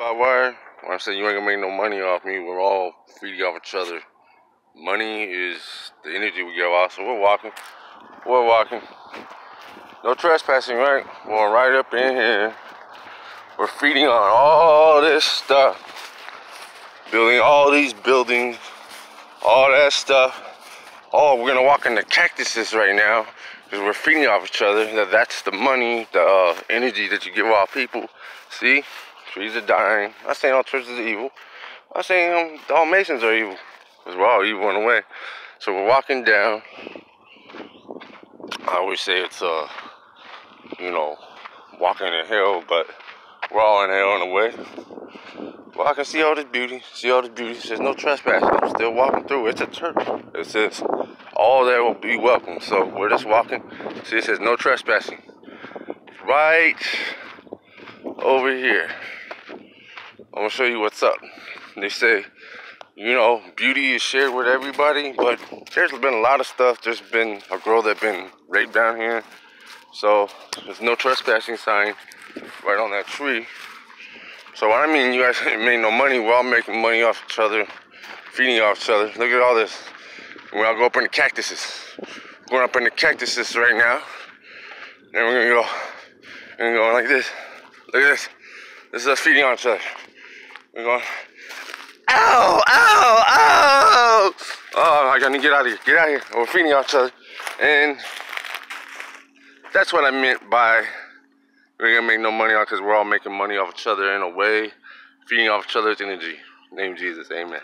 By wire, when I say you ain't gonna make no money off me, we're all feeding off each other. Money is the energy we give off, so we're walking. We're walking. No trespassing, right? Going right up in here. We're feeding on all this stuff. Building all these buildings, all that stuff. Oh, we're gonna walk in the cactuses right now because we're feeding off each other. That that's the money, the uh, energy that you give off people. See, trees are dying. I'm saying all churches are evil. I'm saying um, all Masons are evil. Because we're all evil in a way. So we're walking down. I always say it's uh, you know, walking in hell, but we're all in hell in a way. Well, I can see all this beauty, see all this beauty. It says no trespassing. I'm still walking through. It's a church. It says all there will be welcome. So we're just walking. See, it says no trespassing. Right over here. I'm gonna show you what's up. They say, you know, beauty is shared with everybody, but there's been a lot of stuff. There's been a girl that been raped down here. So there's no trespassing sign right on that tree. So I mean, you guys ain't made no money. We're all making money off each other, feeding off each other. Look at all this. We're gonna go up in the cactuses. We're going up in the cactuses right now. And we're gonna go, and going like this. Look at this. This is us feeding on each other. We're going, ow, ow, ow. Oh, I gotta get out of here. Get out of here. We're feeding each other. And that's what I meant by we ain't gonna make no money off because we're all making money off each other in a way, feeding off each other's energy. Name Jesus, amen.